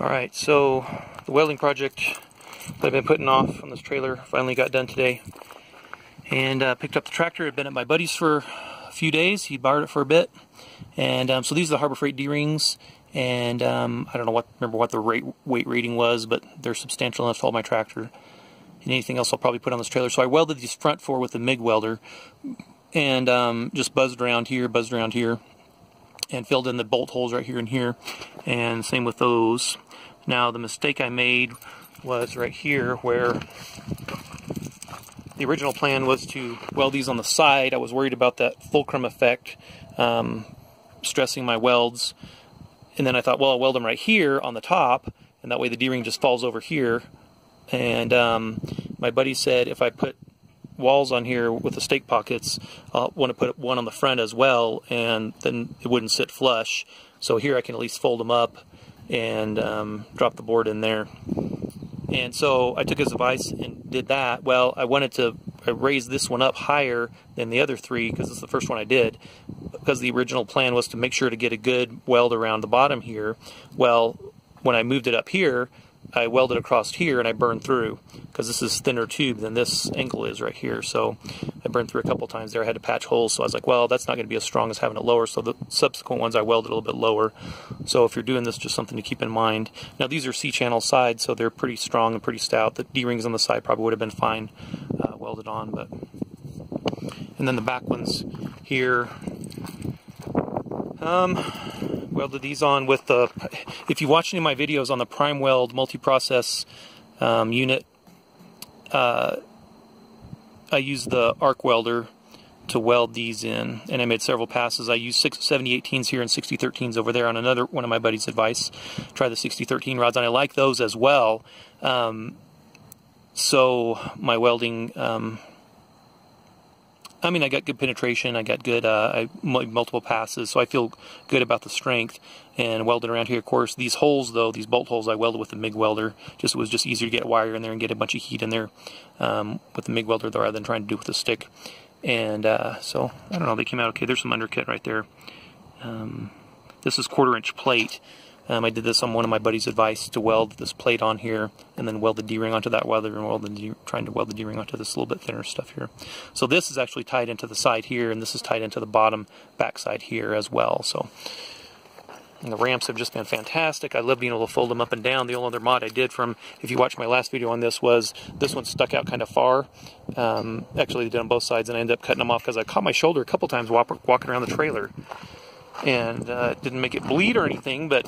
Alright, so the welding project that I've been putting off on this trailer finally got done today. And uh, picked up the tractor. I'd been at my buddy's for a few days. He borrowed it for a bit. And um, so these are the Harbor Freight D-rings. And um, I don't know what remember what the rate, weight rating was, but they're substantial enough to hold my tractor. And anything else I'll probably put on this trailer. So I welded these front four with the MIG welder. And um, just buzzed around here, buzzed around here and filled in the bolt holes right here and here and same with those now the mistake I made was right here where the original plan was to weld these on the side. I was worried about that fulcrum effect um, stressing my welds. And then I thought, well, I'll weld them right here on the top, and that way the D-ring just falls over here. And um, my buddy said if I put walls on here with the stake pockets, I'll want to put one on the front as well, and then it wouldn't sit flush. So here I can at least fold them up and um, drop the board in there. And so I took his advice and did that. Well, I wanted to raise this one up higher than the other three because it's the first one I did. Because the original plan was to make sure to get a good weld around the bottom here. Well, when I moved it up here, I welded across here and I burned through because this is thinner tube than this angle is right here. So I burned through a couple times there. I had to patch holes. So I was like, well, that's not going to be as strong as having it lower. So the subsequent ones I welded a little bit lower. So if you're doing this, just something to keep in mind. Now these are C-channel sides, so they're pretty strong and pretty stout. The D-rings on the side probably would have been fine uh, welded on, but and then the back ones here. Um, welded these on with the, if you watch any of my videos on the Prime Weld multi-process um, unit, uh, I used the arc welder to weld these in, and I made several passes. I used 7018s here and 6013s over there on another one of my buddy's advice. Try the 6013 rods, and I like those as well. Um, so my welding um, I mean, I got good penetration. I got good uh, I, multiple passes, so I feel good about the strength. And welded around here, of course, these holes though, these bolt holes, I welded with the MIG welder. Just it was just easier to get wire in there and get a bunch of heat in there um, with the MIG welder rather than trying to do with a stick. And uh, so I don't know, they came out okay. There's some undercut right there. Um, this is quarter inch plate. Um, I did this on one of my buddy's advice to weld this plate on here and then weld the D-ring onto that welder and weld the trying to weld the D-ring onto this little bit thinner stuff here. So this is actually tied into the side here and this is tied into the bottom back side here as well. So and the ramps have just been fantastic. I love being able to fold them up and down. The only other mod I did from, if you watch my last video on this, was this one stuck out kind of far. Um, actually, they did on both sides, and I ended up cutting them off because I caught my shoulder a couple times walking around the trailer. And uh, didn't make it bleed or anything, but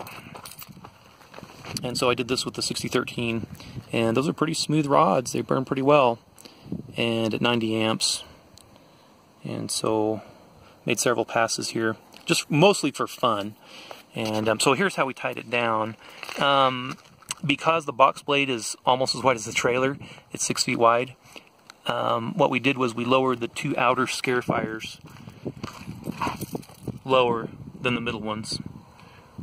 and so I did this with the 6013, and those are pretty smooth rods. They burn pretty well, and at 90 amps. And so made several passes here, just mostly for fun. And um, so here's how we tied it down. Um, because the box blade is almost as wide as the trailer, it's six feet wide. Um, what we did was we lowered the two outer scarifiers lower than the middle ones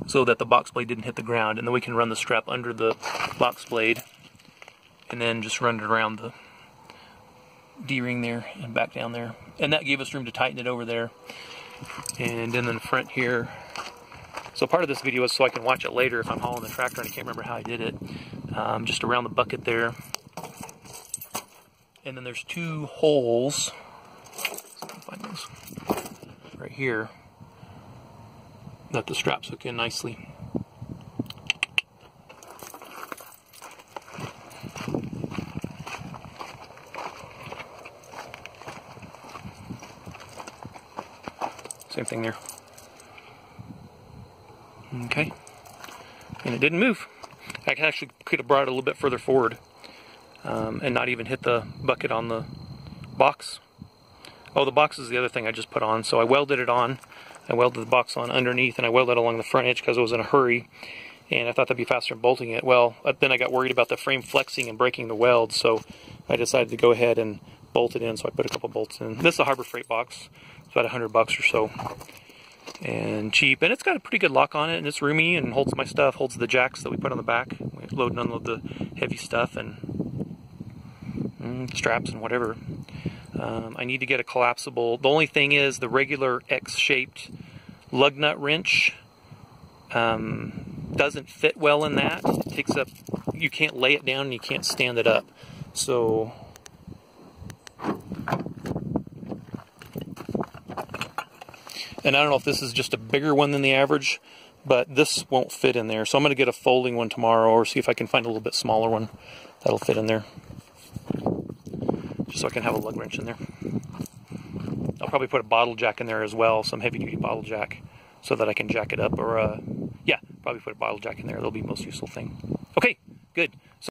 so that the box blade didn't hit the ground. And then we can run the strap under the box blade and then just run it around the D-ring there and back down there. And that gave us room to tighten it over there. And then in the front here. So part of this video is so I can watch it later if I'm hauling the tractor and I can't remember how I did it. Um, just around the bucket there. And then there's two holes. Right here that the straps hook in nicely. Same thing there. Okay. And it didn't move. I actually could have brought it a little bit further forward um, and not even hit the bucket on the box. Oh, the box is the other thing I just put on. So I welded it on I welded the box on underneath and I welded it along the front edge because I was in a hurry and I thought that'd be faster than bolting it. Well, then I got worried about the frame flexing and breaking the weld, so I decided to go ahead and bolt it in, so I put a couple bolts in. This is a Harbor Freight box. It's about a hundred bucks or so. And cheap, and it's got a pretty good lock on it, and it's roomy and holds my stuff, holds the jacks that we put on the back. We load and unload the heavy stuff and mm, straps and whatever. Um, I need to get a collapsible. The only thing is the regular X-shaped lug nut wrench. Um, doesn't fit well in that. It takes up, you can't lay it down and you can't stand it up. So and I don't know if this is just a bigger one than the average, but this won't fit in there. So I'm going to get a folding one tomorrow or see if I can find a little bit smaller one that'll fit in there. Just so I can have a lug wrench in there. I'll probably put a bottle jack in there as well, some heavy duty bottle jack, so that I can jack it up or, uh, yeah, probably put a bottle jack in there. That'll be the most useful thing. Okay, good. So